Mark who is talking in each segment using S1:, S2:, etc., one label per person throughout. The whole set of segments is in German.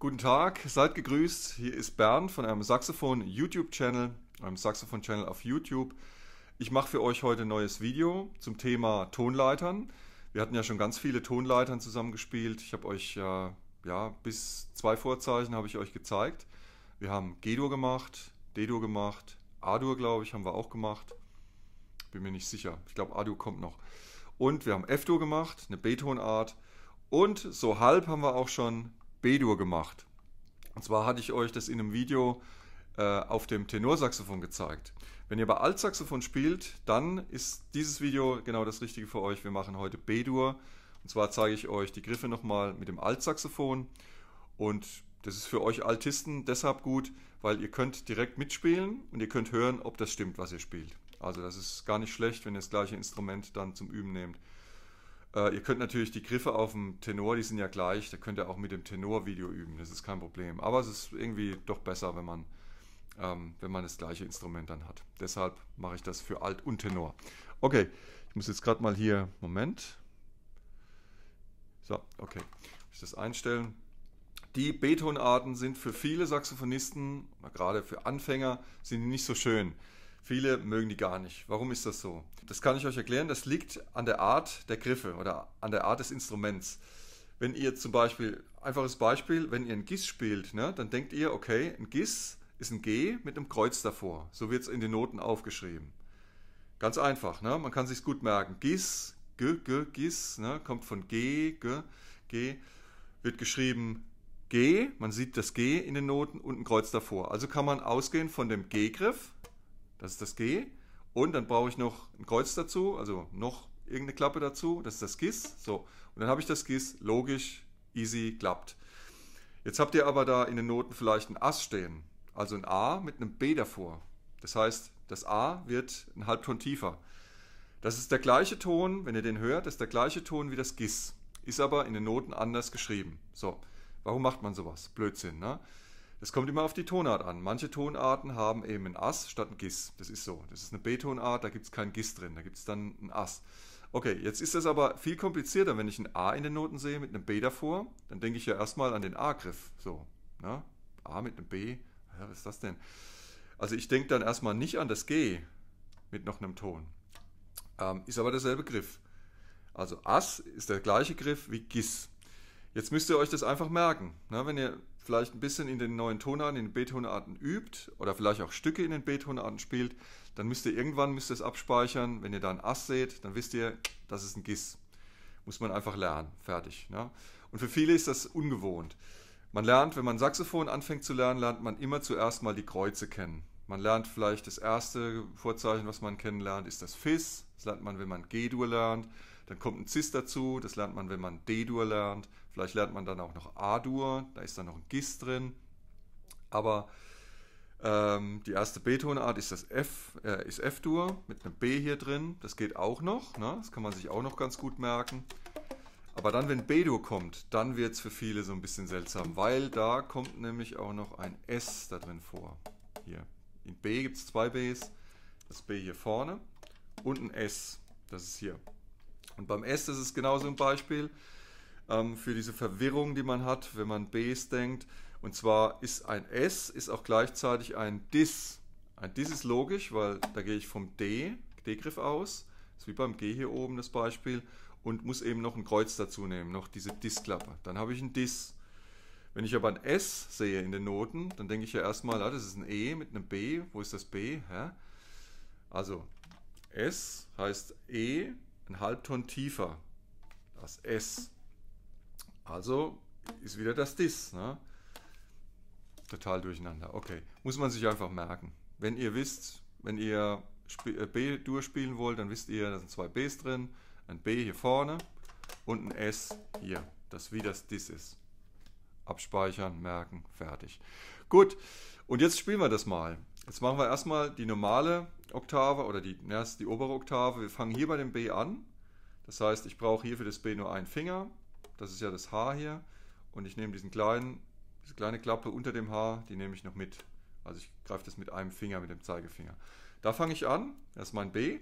S1: Guten Tag, seid gegrüßt. Hier ist Bernd von einem Saxophon YouTube-Channel, einem Saxophon-Channel auf YouTube. Ich mache für euch heute ein neues Video zum Thema Tonleitern. Wir hatten ja schon ganz viele Tonleitern zusammengespielt. Ich habe euch ja, ja bis zwei Vorzeichen habe ich euch gezeigt. Wir haben G-Dur gemacht, D-Dur gemacht, A-Dur glaube ich haben wir auch gemacht. Bin mir nicht sicher. Ich glaube A-Dur kommt noch. Und wir haben F-Dur gemacht, eine B-Tonart. Und so halb haben wir auch schon B-Dur gemacht. Und zwar hatte ich euch das in einem Video äh, auf dem Tenorsaxophon gezeigt. Wenn ihr bei Altsaxophon spielt, dann ist dieses Video genau das Richtige für euch. Wir machen heute B-Dur. Und zwar zeige ich euch die Griffe nochmal mit dem Altsaxophon. Und das ist für euch Altisten deshalb gut, weil ihr könnt direkt mitspielen und ihr könnt hören, ob das stimmt, was ihr spielt. Also das ist gar nicht schlecht, wenn ihr das gleiche Instrument dann zum Üben nehmt. Äh, ihr könnt natürlich die Griffe auf dem Tenor, die sind ja gleich, da könnt ihr auch mit dem Tenor-Video üben, das ist kein Problem. Aber es ist irgendwie doch besser, wenn man, ähm, wenn man das gleiche Instrument dann hat. Deshalb mache ich das für Alt und Tenor. Okay, ich muss jetzt gerade mal hier, Moment. So, okay, ich das einstellen. Die B-Tonarten sind für viele Saxophonisten, gerade für Anfänger, sind nicht so schön. Viele mögen die gar nicht. Warum ist das so? Das kann ich euch erklären. Das liegt an der Art der Griffe oder an der Art des Instruments. Wenn ihr zum Beispiel, einfaches Beispiel, wenn ihr ein Gis spielt, ne, dann denkt ihr, okay, ein Gis ist ein G mit einem Kreuz davor. So wird es in den Noten aufgeschrieben. Ganz einfach, ne? man kann sich gut merken. Gis, G, G, Gis, ne? kommt von G, G, G, wird geschrieben G, man sieht das G in den Noten und ein Kreuz davor. Also kann man ausgehen von dem G-Griff, das ist das G. Und dann brauche ich noch ein Kreuz dazu, also noch irgendeine Klappe dazu. Das ist das GIS. So. Und dann habe ich das GIS, logisch, easy, klappt. Jetzt habt ihr aber da in den Noten vielleicht ein Ass stehen. Also ein A mit einem B davor. Das heißt, das A wird ein Halbton tiefer. Das ist der gleiche Ton, wenn ihr den hört, das ist der gleiche Ton wie das GIS. Ist aber in den Noten anders geschrieben. So, warum macht man sowas? Blödsinn, ne? Das kommt immer auf die Tonart an. Manche Tonarten haben eben ein Ass statt ein Gis. Das ist so. Das ist eine B-Tonart, da gibt es kein Gis drin, da gibt es dann ein Ass. Okay, jetzt ist das aber viel komplizierter, wenn ich ein A in den Noten sehe mit einem B davor, dann denke ich ja erstmal an den A-Griff. So, ne? A mit einem B, ja, was ist das denn? Also ich denke dann erstmal nicht an das G mit noch einem Ton. Ähm, ist aber derselbe Griff. Also Ass ist der gleiche Griff wie Gis. Jetzt müsst ihr euch das einfach merken. Ne? Wenn ihr vielleicht ein bisschen in den neuen Tonarten, in den B-Tonarten übt oder vielleicht auch Stücke in den B-Tonarten spielt, dann müsst ihr irgendwann müsst ihr es abspeichern. Wenn ihr da ein Ass seht, dann wisst ihr, das ist ein Gis. Muss man einfach lernen. Fertig. Ne? Und für viele ist das ungewohnt. Man lernt, wenn man Saxophon anfängt zu lernen, lernt man immer zuerst mal die Kreuze kennen. Man lernt vielleicht das erste Vorzeichen, was man kennenlernt, ist das Fis. Das lernt man, wenn man G-Dur lernt. Dann kommt ein Cis dazu, das lernt man, wenn man D-Dur lernt. Vielleicht lernt man dann auch noch A-Dur, da ist dann noch ein Gis drin. Aber ähm, die erste B-Tonart ist das F, äh, ist F-Dur mit einem B hier drin. Das geht auch noch, ne? das kann man sich auch noch ganz gut merken. Aber dann, wenn B-Dur kommt, dann wird es für viele so ein bisschen seltsam, weil da kommt nämlich auch noch ein S da drin vor. Hier. In B gibt es zwei Bs. Das B hier vorne und ein S. Das ist hier. Und beim S, das ist genauso ein Beispiel ähm, für diese Verwirrung, die man hat, wenn man Bs denkt. Und zwar ist ein S ist auch gleichzeitig ein Dis. Ein Dis ist logisch, weil da gehe ich vom D, D-Griff aus. Das ist wie beim G hier oben das Beispiel. Und muss eben noch ein Kreuz dazu nehmen, noch diese Dis-Klappe. Dann habe ich ein Dis. Wenn ich aber ein S sehe in den Noten, dann denke ich ja erstmal, ah, das ist ein E mit einem B. Wo ist das B? Hä? Also S heißt E ein Halbton tiefer. Das S. Also ist wieder das Dis. Ne? Total durcheinander. Okay, muss man sich einfach merken. Wenn ihr wisst, wenn ihr äh, B durchspielen wollt, dann wisst ihr, da sind zwei Bs drin. Ein B hier vorne und ein S hier. Das wie das Dis ist. Abspeichern, merken, fertig. Gut, und jetzt spielen wir das mal. Jetzt machen wir erstmal die normale Oktave oder die, erst die obere Oktave. Wir fangen hier bei dem B an. Das heißt, ich brauche hier für das B nur einen Finger. Das ist ja das H hier. Und ich nehme diesen kleinen, diese kleine Klappe unter dem H, die nehme ich noch mit. Also ich greife das mit einem Finger, mit dem Zeigefinger. Da fange ich an. Das ist mein B.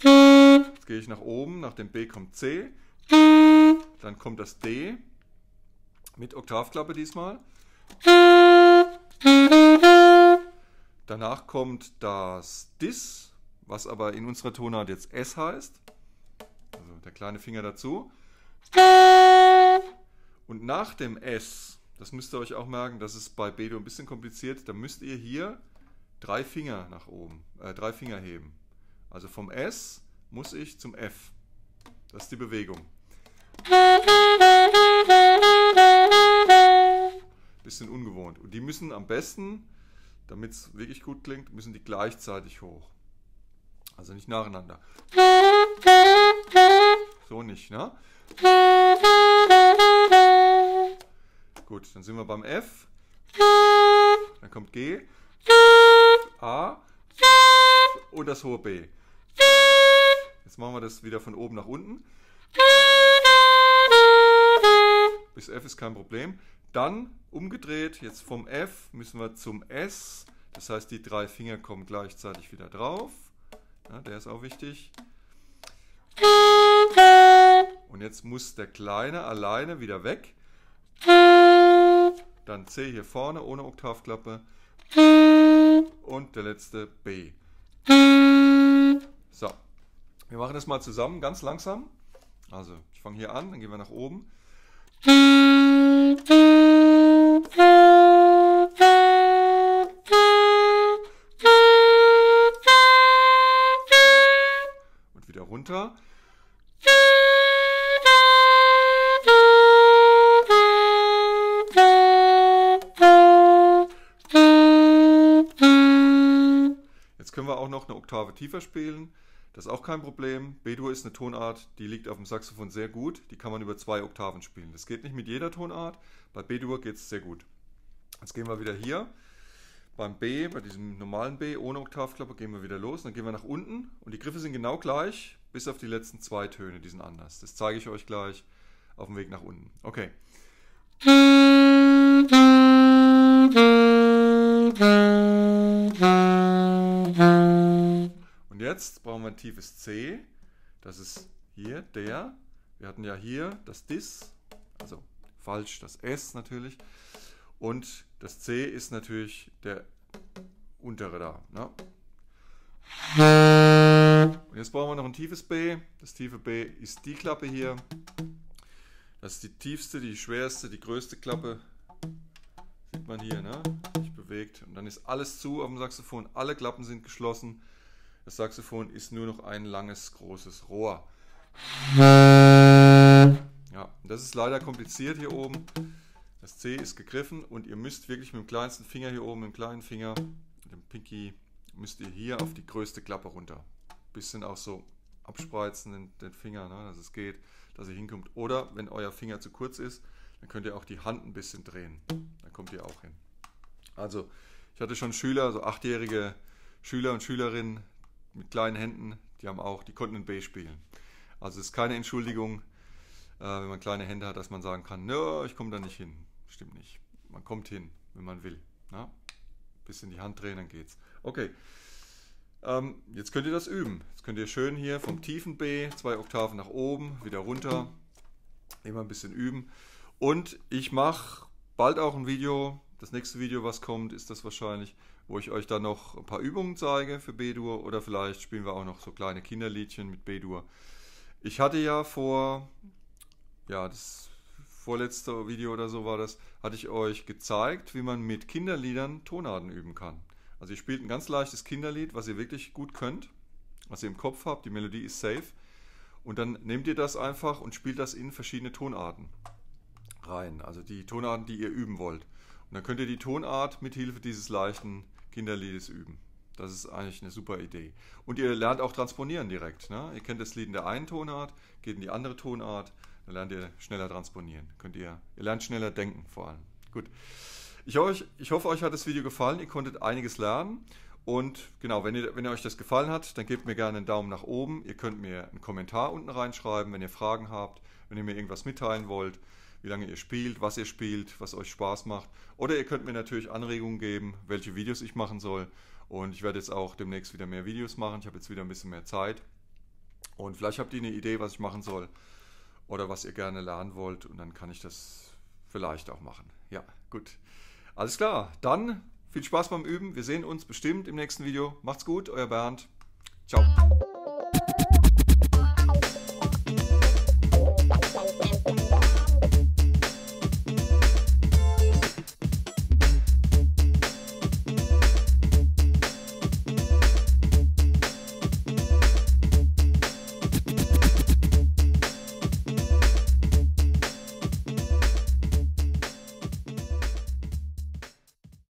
S1: Jetzt gehe ich nach oben. Nach dem B kommt C. Dann kommt das D mit Oktavklappe diesmal. Danach kommt das Dis, was aber in unserer Tonart jetzt S heißt. Also der kleine Finger dazu. Und nach dem S, das müsst ihr euch auch merken, das ist bei B-Dur ein bisschen kompliziert, da müsst ihr hier drei Finger nach oben, äh, drei Finger heben. Also vom S muss ich zum F. Das ist die Bewegung. Bisschen ungewohnt. Und die müssen am besten, damit es wirklich gut klingt, müssen die gleichzeitig hoch. Also nicht nacheinander. So nicht, ne? Gut, dann sind wir beim F. Dann kommt G. A und das hohe B. Jetzt machen wir das wieder von oben nach unten. Bis F ist kein Problem. Dann umgedreht, jetzt vom F müssen wir zum S. Das heißt, die drei Finger kommen gleichzeitig wieder drauf. Ja, der ist auch wichtig. Und jetzt muss der Kleine alleine wieder weg. Dann C hier vorne ohne Oktavklappe. Und der letzte B. So, wir machen das mal zusammen, ganz langsam. Also, ich fange hier an, dann gehen wir nach oben. Und wieder runter. Noch eine Oktave tiefer spielen. Das ist auch kein Problem. B-Dur ist eine Tonart, die liegt auf dem Saxophon sehr gut. Die kann man über zwei Oktaven spielen. Das geht nicht mit jeder Tonart. Bei B-Dur geht es sehr gut. Jetzt gehen wir wieder hier. Beim B, bei diesem normalen B ohne Oktavklappe, gehen wir wieder los. Dann gehen wir nach unten und die Griffe sind genau gleich, bis auf die letzten zwei Töne, die sind anders. Das zeige ich euch gleich auf dem Weg nach unten. Okay. Jetzt brauchen wir ein tiefes C. Das ist hier der. Wir hatten ja hier das Dis, also falsch das S natürlich. Und das C ist natürlich der untere da. Ne? Und jetzt brauchen wir noch ein tiefes B. Das tiefe B ist die Klappe hier. Das ist die tiefste, die schwerste, die größte Klappe. Sieht man hier, ne? Sich bewegt. Und dann ist alles zu auf dem Saxophon. Alle Klappen sind geschlossen. Das Saxophon ist nur noch ein langes, großes Rohr. Ja, das ist leider kompliziert hier oben. Das C ist gegriffen und ihr müsst wirklich mit dem kleinsten Finger hier oben, mit dem kleinen Finger, mit dem Pinky, müsst ihr hier auf die größte Klappe runter. Bisschen auch so abspreizen den, den Finger, ne, dass es geht, dass ihr hinkommt. Oder wenn euer Finger zu kurz ist, dann könnt ihr auch die Hand ein bisschen drehen. Dann kommt ihr auch hin. Also, ich hatte schon Schüler, so achtjährige Schüler und Schülerinnen mit kleinen Händen, die haben auch, die konnten ein B spielen. Also es ist keine Entschuldigung, äh, wenn man kleine Hände hat, dass man sagen kann, nö, ich komme da nicht hin. Stimmt nicht. Man kommt hin, wenn man will. Na? Bisschen die Hand drehen, dann geht's. Okay. Ähm, jetzt könnt ihr das üben. Jetzt könnt ihr schön hier vom tiefen B, zwei Oktaven nach oben, wieder runter, immer ein bisschen üben. Und ich mache bald auch ein Video. Das nächste Video, was kommt, ist das wahrscheinlich, wo ich euch dann noch ein paar Übungen zeige für B-Dur oder vielleicht spielen wir auch noch so kleine Kinderliedchen mit B-Dur. Ich hatte ja vor, ja, das vorletzte Video oder so war das, hatte ich euch gezeigt, wie man mit Kinderliedern Tonarten üben kann. Also ihr spielt ein ganz leichtes Kinderlied, was ihr wirklich gut könnt, was ihr im Kopf habt, die Melodie ist safe. Und dann nehmt ihr das einfach und spielt das in verschiedene Tonarten rein. Also die Tonarten, die ihr üben wollt. Und dann könnt ihr die Tonart mit Hilfe dieses leichten Kinderliedes üben. Das ist eigentlich eine super Idee. Und ihr lernt auch transponieren direkt. Ne? Ihr kennt das Lied in der einen Tonart, geht in die andere Tonart, dann lernt ihr schneller transponieren. Könnt ihr, ihr lernt schneller denken vor allem. Gut. Ich, euch, ich hoffe, euch hat das Video gefallen. Ihr konntet einiges lernen. Und genau, wenn, ihr, wenn ihr euch das gefallen hat, dann gebt mir gerne einen Daumen nach oben. Ihr könnt mir einen Kommentar unten reinschreiben, wenn ihr Fragen habt, wenn ihr mir irgendwas mitteilen wollt, wie lange ihr spielt, was ihr spielt, was euch Spaß macht. Oder ihr könnt mir natürlich Anregungen geben, welche Videos ich machen soll. Und ich werde jetzt auch demnächst wieder mehr Videos machen. Ich habe jetzt wieder ein bisschen mehr Zeit. Und vielleicht habt ihr eine Idee, was ich machen soll oder was ihr gerne lernen wollt. Und dann kann ich das vielleicht auch machen. Ja, gut. Alles klar, dann viel Spaß beim Üben. Wir sehen uns bestimmt im nächsten Video. Macht's gut, euer Bernd. Ciao.